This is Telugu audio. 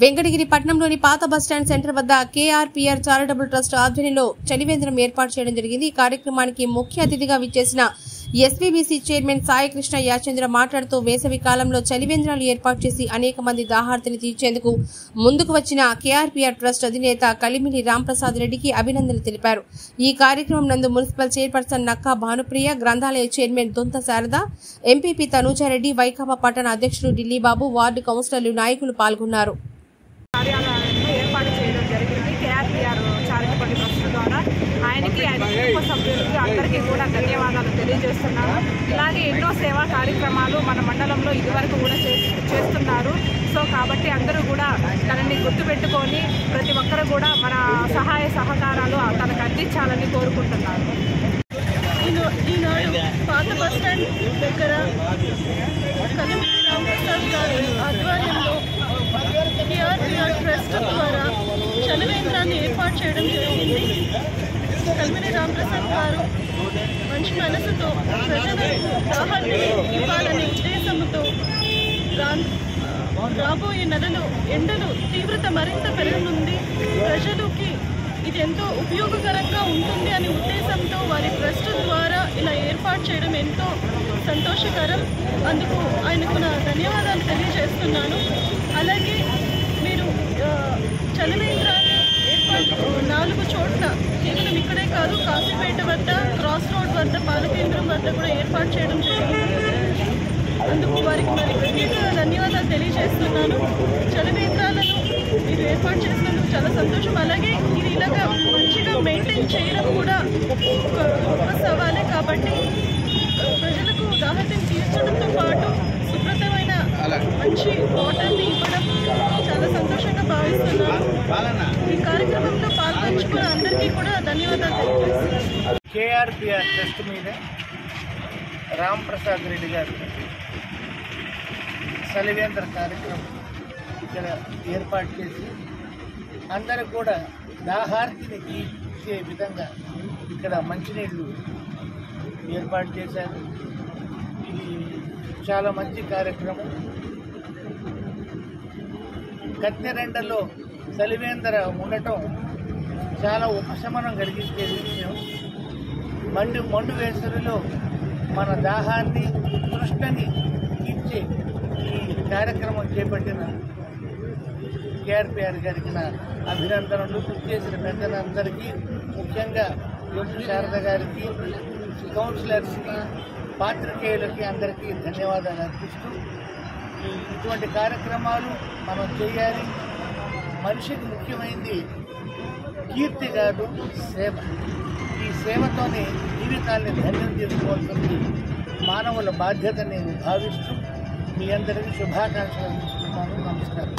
వెంకటగిరి పట్టణంలోని పాత బస్టాండ్ సెంటర్ వద్ద K R P R charitable trust ఆధ్వర్యంలో చలివేంద్రం ఏర్పాటు చేయడం జరిగింది. ఈ కార్యక్రమానికి ముఖ్య అతిథిగా విచ్చేసిన ఎస్వీబీసీ చైర్మన్ సాయికృష్ణ యాచంద్ర మాట్లాడుతూ వేసవి కాలంలో చలివేంద్రాలు ఏర్పాటు చేసి అనేక మంది దాహార్తిని తీర్చేందుకు ముందుకు వచ్చిన కేఆర్పీఆర్ ట్రస్ట్ అధినేత కలిమిలి రాంప్రసాద్ రెడ్డికి అభినందనలు తెలిపారు. ఈ కార్యక్రమం నందు మున్సిపల్ చైర్పర్సన్ నక్కా భానుప్రియ గ్రంథాలయ చైర్మన్ దొంత శారద ఎంపీపీ తనూజారెడ్డి వైకాపా పట్టణ అధ్యక్షుడు ఢిల్లీబాబు వార్డు కౌన్సిలర్లు నాయకులు పాల్గొన్నారు కార్యాలయాన్ని ఏర్పాటు చేయడం జరిగింది కేఆర్పీఆర్ చారిటబుల్ ట్రస్ట్ ద్వారా ఆయనకి ఆయన కుటుంబ సభ్యులకి అందరికీ కూడా ధన్యవాదాలు తెలియజేస్తున్నాను. ఇలాగే ఎన్నో సేవా కార్యక్రమాలు మన మండలంలో ఇదివరకు కూడా చేస్- చేస్తున్నారు. సో కాబట్టి అందరూ కూడా తనని గుర్తుపెట్టుకొని ప్రతి ఒక్కరు కూడా మన సహాయ సహకారాలు తనకు అందించాలని కోరుకుంటున్నాను. ఈనాడు పాత బస్ స్టాండ్ దగ్గర రామప్రసాద్ గారి ఆధ్వర్యంలో ట్రస్ట్ ద్వారా చలవేంద్రాన్ని ఏర్పాటు చేయడం జరిగింది. కలిమిడి రామప్రసాద్ గారు మంచి మనసుతో ప్రజలకు దాహాన్ని ఇవ్వాలనే ఉద్దేశంతో రా రాబోయే నెలలో ఎండలు తీవ్రత మరింత పెరగనుంది. ప్రజలకి ఇది ఎంతో ఉపయోగకరంగా ఉంటుంది అనే ఉద్దేశంతో వారి ట్రస్ట్ ద్వారా ఇలా ఏర్పాటు చేయడం ఎంతో సంతోషకరం. అందుకు ఆయనకు నా ధన్యవాదాలు తెలియజేస్తున్నాను. అలాగే మీరు ఆ, నాలుగు చోట్ల కేవలం ఇక్కడే కాదు కాశీపేట వద్ద క్రాస్ రోడ్ వద్ద పాలకేంద్రం వద్ద కూడా ఏర్పాటు చేయడం జరిగింది. అందుకు వారికి మరి ప్రత్యేక ధన్యవాదాలు తెలియజేస్తున్నాను. చలవేంద్రాలను మీరు ఏర్పాటు చేసినందుకు చాలా సంతోషం. అలాగే ఇది ఇలాగా మంచిగా మెయింటైన్ చేయడం కూడా ఒక గొప్ప సవాలే కాబట్టి ప్రజలకు దాహత్యం తీర్చడంతో పాటు శుభ్రతమైన మంచి వాటర్ని ఇవ్వడం చాలా సంతోషంగా భావిస్తున్నాను. ఈ కార్యక్రమంలో పాల్పంచుకున్న అందరికీ కూడా ధన్యవాదాలు కేఆర్పిఆర్ ట్రస్ట్ మీద రామ్ ప్రసాద్ రెడ్డి గారు సలివేంద్ర కార్యక్రమం ఇక్కడ ఏర్పాటు చేసి అందరూ కూడా దాహార్తిని తీర్చే విధంగా ఇక్కడ మంచినీళ్ళు ఏర్పాటు చేశారు. ఇది చాలా మంచి కార్యక్రమం. కత్తెరెండలో సలివేంద్ర ఉండటం చాలా ఉపశమనం కలిగించే విషయం. మండు మండు వేసవిలో మన దాహాన్ని తృష్ణని తీర్చే ఈ కార్యక్రమం చేపట్టిన కేఆర్పిఆర్ గారికి నా అభినందనలు. కృషి చేసిన పెద్దలందరికీ ముఖ్యంగా యోగి శారద గారికి కౌన్సిలర్స్కి పాత్రికేయులకి అందరికీ ధన్యవాదాలు అర్పిస్తూ ఇటువంటి కార్యక్రమాలు మనం చేయాలి. మనిషికి ముఖ్యమైనది కీర్తి కాదు సేవ. ఈ సేవతోనే జీవితాన్ని ధైర్యం చేసుకోవాల్సింది మానవుల బాధ్యత నేను భావిస్తూ మీ అందరికీ శుభాకాంక్షలు అందిస్తున్నాను నమస్కారం.